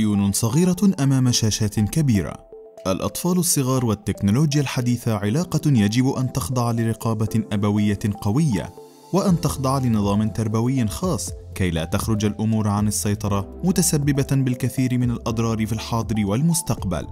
عيون صغيرة أمام شاشات كبيرة. الأطفال الصغار والتكنولوجيا الحديثة علاقة يجب أن تخضع لرقابة أبوية قوية وأن تخضع لنظام تربوي خاص كي لا تخرج الأمور عن السيطرة متسببة بالكثير من الأضرار في الحاضر والمستقبل.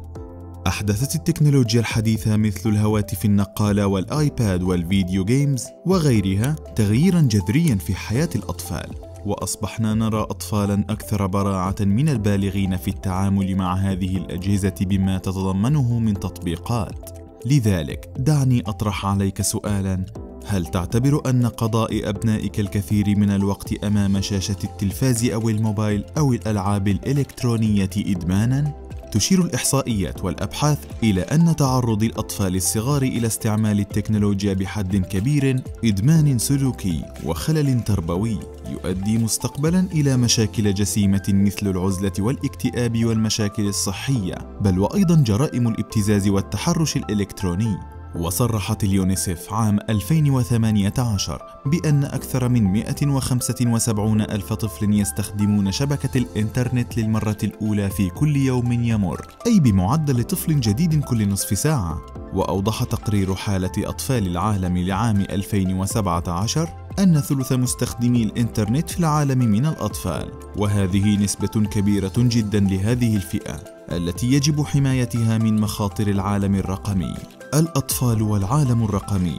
أحدثت التكنولوجيا الحديثة مثل الهواتف النقالة والآيباد وال video games وغيرها تغييرا جذريا في حياة الأطفال. وأصبحنا نرى أطفالا أكثر براعة من البالغين في التعامل مع هذه الأجهزة بما تتضمنه من تطبيقات لذلك دعني أطرح عليك سؤالا هل تعتبر أن قضاء أبنائك الكثير من الوقت أمام شاشة التلفاز أو الموبايل أو الألعاب الإلكترونية إدماناً؟ تشير الإحصائيات والأبحاث إلى أن تعرض الأطفال الصغار إلى استعمال التكنولوجيا بحد كبير إدمان سلوكي وخلل تربوي يؤدي مستقبلا إلى مشاكل جسيمة مثل العزلة والاكتئاب والمشاكل الصحية بل وأيضا جرائم الابتزاز والتحرش الإلكتروني. وصرحت اليونيسف عام 2018 بأن أكثر من 175 ألف طفل يستخدمون شبكة الإنترنت للمرة الأولى في كل يوم يمر أي بمعدل طفل جديد كل نصف ساعة. وأوضح تقرير حالة أطفال العالم لعام 2017 أن ثلث مستخدمي الإنترنت في العالم من الأطفال وهذه نسبة كبيرة جدا لهذه الفئة التي يجب حمايتها من مخاطر العالم الرقمي. الأطفال والعالم الرقمي.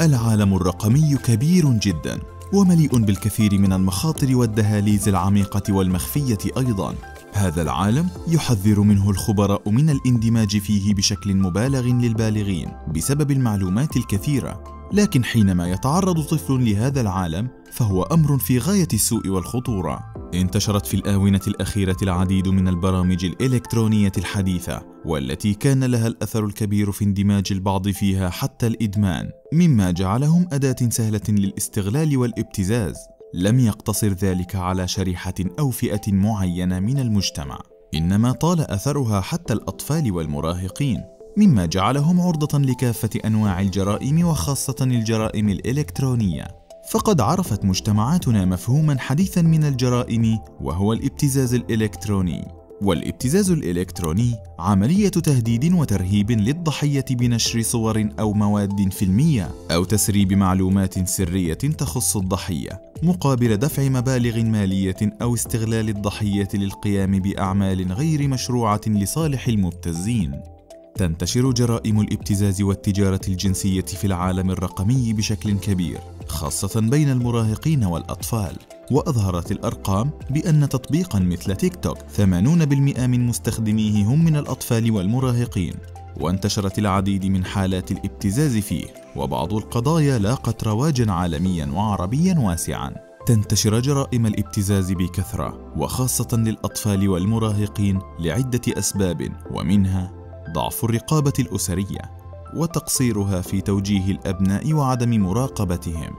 العالم الرقمي كبير جدا ومليء بالكثير من المخاطر والدهاليز العميقة والمخفية أيضا. هذا العالم يحذر منه الخبراء من الاندماج فيه بشكل مبالغ للبالغين بسبب المعلومات الكثيرة. لكن حينما يتعرض طفل لهذا العالم فهو أمر في غاية السوء والخطورة. انتشرت في الآونة الأخيرة العديد من البرامج الإلكترونية الحديثة والتي كان لها الأثر الكبير في اندماج البعض فيها حتى الإدمان مما جعلهم أداة سهلة للاستغلال والابتزاز. لم يقتصر ذلك على شريحة أو فئة معينة من المجتمع إنما طال أثرها حتى الأطفال والمراهقين. مما جعلهم عرضة لكافة أنواع الجرائم وخاصة الجرائم الإلكترونية. فقد عرفت مجتمعاتنا مفهوما حديثا من الجرائم وهو الابتزاز الإلكتروني. والابتزاز الإلكتروني عملية تهديد وترهيب للضحية بنشر صور أو مواد فيلمية أو تسريب معلومات سرية تخص الضحية مقابل دفع مبالغ مالية أو استغلال الضحية للقيام بأعمال غير مشروعة لصالح المبتزين. تنتشر جرائم الابتزاز والتجارة الجنسية في العالم الرقمي بشكل كبير خاصة بين المراهقين والأطفال. وأظهرت الأرقام بأن تطبيقا مثل تيك توك 80% من مستخدميه هم من الأطفال والمراهقين. وانتشرت العديد من حالات الابتزاز فيه وبعض القضايا لاقت رواجا عالميا وعربيا واسعا. تنتشر جرائم الابتزاز بكثرة وخاصة للأطفال والمراهقين لعدة أسباب ومنها ضعف الرقابة الأسرية وتقصيرها في توجيه الأبناء وعدم مراقبتهم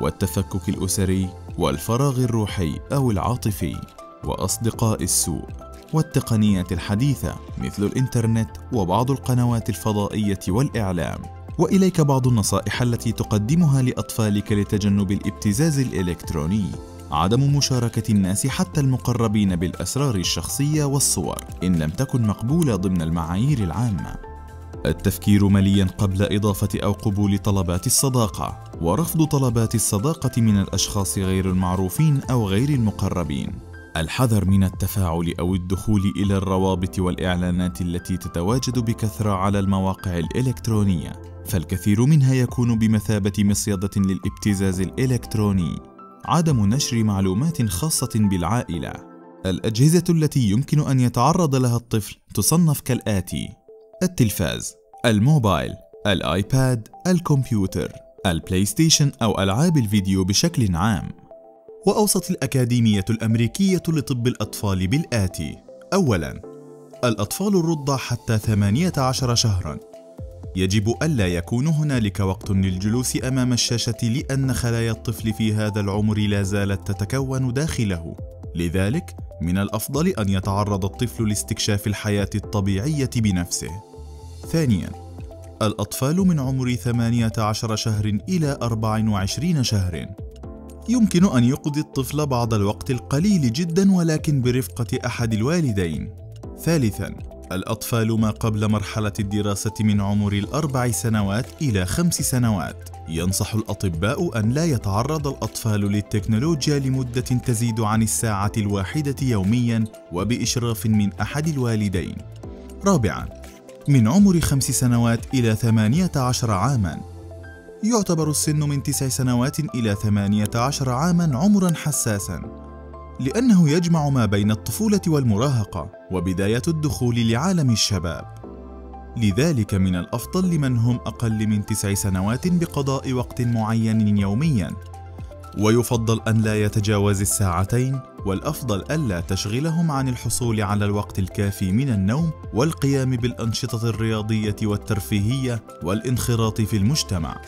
والتفكك الأسري والفراغ الروحي أو العاطفي وأصدقاء السوء والتقنيات الحديثة مثل الإنترنت وبعض القنوات الفضائية والإعلام. وإليك بعض النصائح التي تقدمها لأطفالك لتجنب الابتزاز الإلكتروني. عدم مشاركة الناس حتى المقربين بالأسرار الشخصية والصور إن لم تكن مقبولة ضمن المعايير العامة. التفكير مليا قبل إضافة أو قبول طلبات الصداقة ورفض طلبات الصداقة من الأشخاص غير المعروفين أو غير المقربين. الحذر من التفاعل أو الدخول إلى الروابط والإعلانات التي تتواجد بكثرة على المواقع الإلكترونية. فالكثير منها يكون بمثابة مصيدة للابتزاز الإلكتروني. عدم نشر معلومات خاصة بالعائلة. الأجهزة التي يمكن أن يتعرض لها الطفل تصنف كالآتي التلفاز الموبايل الآيباد الكمبيوتر البلاي ستيشن أو ألعاب الفيديو بشكل عام. وأوصت الأكاديمية الأمريكية لطب الأطفال بالآتي أولاً الأطفال الرضع حتى 18 شهراً. يجب ألا يكون هنالك وقت للجلوس أمام الشاشة لأن خلايا الطفل في هذا العمر لا زالت تتكون داخله. لذلك من الأفضل أن يتعرض الطفل لاستكشاف الحياة الطبيعية بنفسه. ثانياً الأطفال من عمر 18 شهر إلى 24 شهر. يمكن أن يقضي الطفل بعض الوقت القليل جدا ولكن برفقة أحد الوالدين. ثالثا الأطفال ما قبل مرحلة الدراسة من عمر الأربع سنوات إلى خمس سنوات. ينصح الأطباء أن لا يتعرض الأطفال للتكنولوجيا لمدة تزيد عن الساعة الواحدة يوميا وبإشراف من أحد الوالدين. رابعا من عمر خمس سنوات إلى ثمانية عشر عاما. يعتبر السن من تسع سنوات إلى ثمانية عشر عاما عمرا حساسا. لأنه يجمع ما بين الطفولة والمراهقة وبداية الدخول لعالم الشباب. لذلك من الأفضل لمن هم أقل من تسع سنوات بقضاء وقت معين يوميا. ويفضل أن لا يتجاوز الساعتين والأفضل ألا تشغلهم عن الحصول على الوقت الكافي من النوم والقيام بالأنشطة الرياضية والترفيهية والانخراط في المجتمع.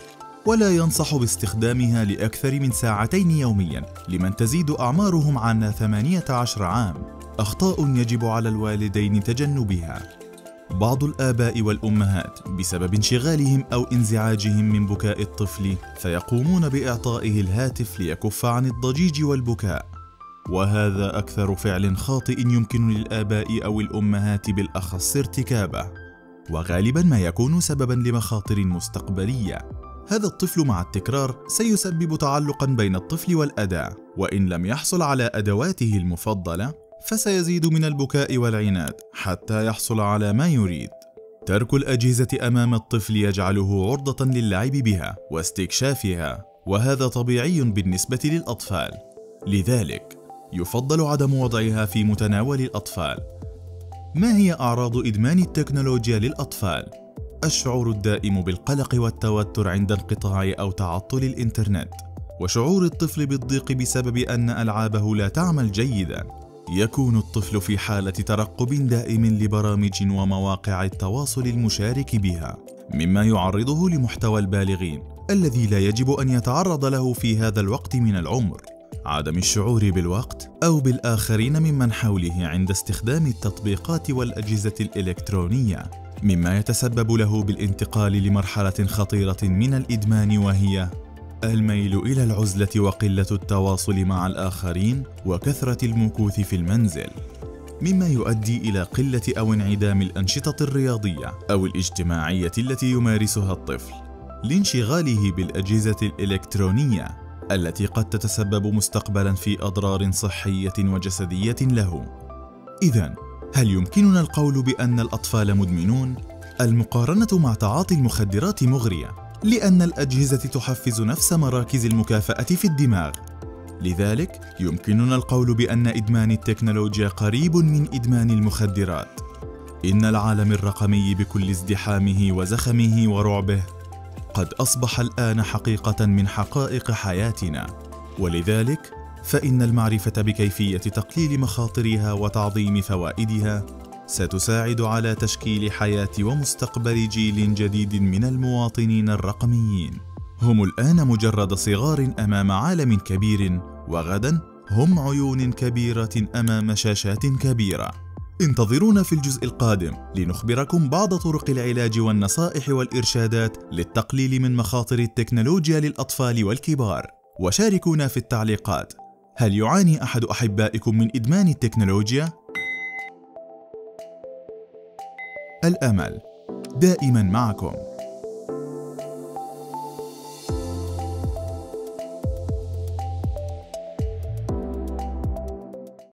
ولا ينصح باستخدامها لأكثر من ساعتين يوميا لمن تزيد أعمارهم عن 18 عام. أخطاء يجب على الوالدين تجنبها. بعض الآباء والأمهات بسبب انشغالهم أو انزعاجهم من بكاء الطفل فيقومون بإعطائه الهاتف ليكف عن الضجيج والبكاء. وهذا أكثر فعل خاطئ يمكن للآباء أو الأمهات بالأخص ارتكابه. وغالبا ما يكون سببا لمخاطر مستقبلية. هذا الطفل مع التكرار سيسبب تعلقا بين الطفل والأداة وإن لم يحصل على أدواته المفضلة فسيزيد من البكاء والعناد حتى يحصل على ما يريد. ترك الأجهزة أمام الطفل يجعله عرضة للعب بها واستكشافها وهذا طبيعي بالنسبة للأطفال. لذلك يفضل عدم وضعها في متناول الأطفال. ما هي أعراض إدمان التكنولوجيا للأطفال؟ الشعور الدائم بالقلق والتوتر عند انقطاع أو تعطل الإنترنت وشعور الطفل بالضيق بسبب أن ألعابه لا تعمل جيدا. يكون الطفل في حالة ترقب دائم لبرامج ومواقع التواصل المشارك بها مما يعرضه لمحتوى البالغين الذي لا يجب أن يتعرض له في هذا الوقت من العمر. عدم الشعور بالوقت أو بالآخرين ممن حوله عند استخدام التطبيقات والأجهزة الإلكترونية. مما يتسبب له بالانتقال لمرحلة خطيرة من الإدمان وهي الميل إلى العزلة وقلة التواصل مع الآخرين وكثرة المكوث في المنزل مما يؤدي إلى قلة أو انعدام الأنشطة الرياضية أو الاجتماعية التي يمارسها الطفل لانشغاله بالأجهزة الإلكترونية التي قد تتسبب مستقبلا في أضرار صحية وجسدية له. اذا هل يمكننا القول بأن الأطفال مدمنون؟ المقارنة مع تعاطي المخدرات مغرية لأن الأجهزة تحفز نفس مراكز المكافأة في الدماغ. لذلك يمكننا القول بأن إدمان التكنولوجيا قريب من إدمان المخدرات. إن العالم الرقمي بكل ازدحامه وزخمه ورعبه قد أصبح الآن حقيقة من حقائق حياتنا. ولذلك فإن المعرفة بكيفية تقليل مخاطرها وتعظيم فوائدها ستساعد على تشكيل حياة ومستقبل جيل جديد من المواطنين الرقميين. هم الآن مجرد صغار أمام عالم كبير، وغدا هم عيون كبيرة أمام شاشات كبيرة. انتظرونا في الجزء القادم لنخبركم بعض طرق العلاج والنصائح والإرشادات للتقليل من مخاطر التكنولوجيا للأطفال والكبار. وشاركونا في التعليقات هل يعاني أحد أحبائكم من إدمان التكنولوجيا؟ الأمل دائما معكم